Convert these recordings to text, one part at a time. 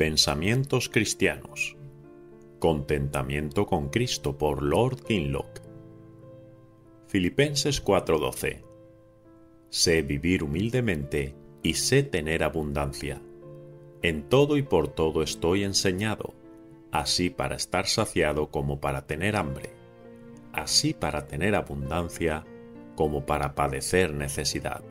Pensamientos cristianos. Contentamiento con Cristo por Lord Kinlock. Filipenses 4:12. Sé vivir humildemente y sé tener abundancia. En todo y por todo estoy enseñado, así para estar saciado como para tener hambre, así para tener abundancia como para padecer necesidad.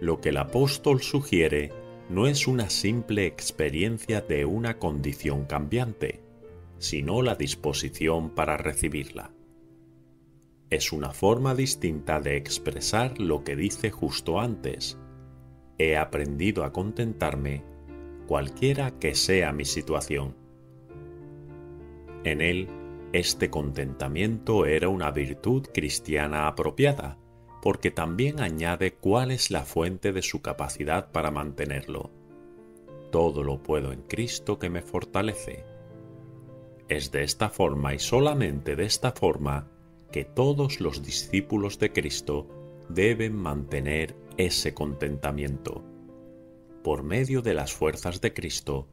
Lo que el apóstol sugiere no es una simple experiencia de una condición cambiante, sino la disposición para recibirla. Es una forma distinta de expresar lo que dice justo antes. He aprendido a contentarme cualquiera que sea mi situación. En él, este contentamiento era una virtud cristiana apropiada, porque también añade cuál es la fuente de su capacidad para mantenerlo. Todo lo puedo en Cristo que me fortalece. Es de esta forma y solamente de esta forma que todos los discípulos de Cristo deben mantener ese contentamiento. Por medio de las fuerzas de Cristo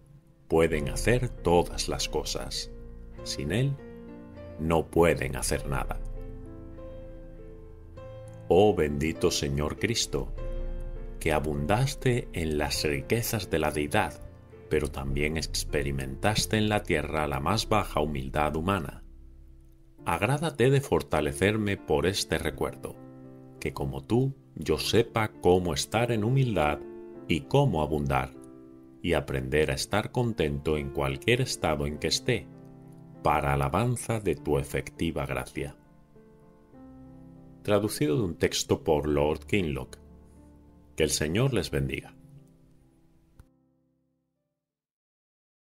pueden hacer todas las cosas. Sin Él, no pueden hacer nada. Oh bendito Señor Cristo, que abundaste en las riquezas de la deidad, pero también experimentaste en la tierra la más baja humildad humana. Agrádate de fortalecerme por este recuerdo, que como tú yo sepa cómo estar en humildad y cómo abundar, y aprender a estar contento en cualquier estado en que esté, para alabanza de tu efectiva gracia traducido de un texto por Lord Kinlock. Que el Señor les bendiga.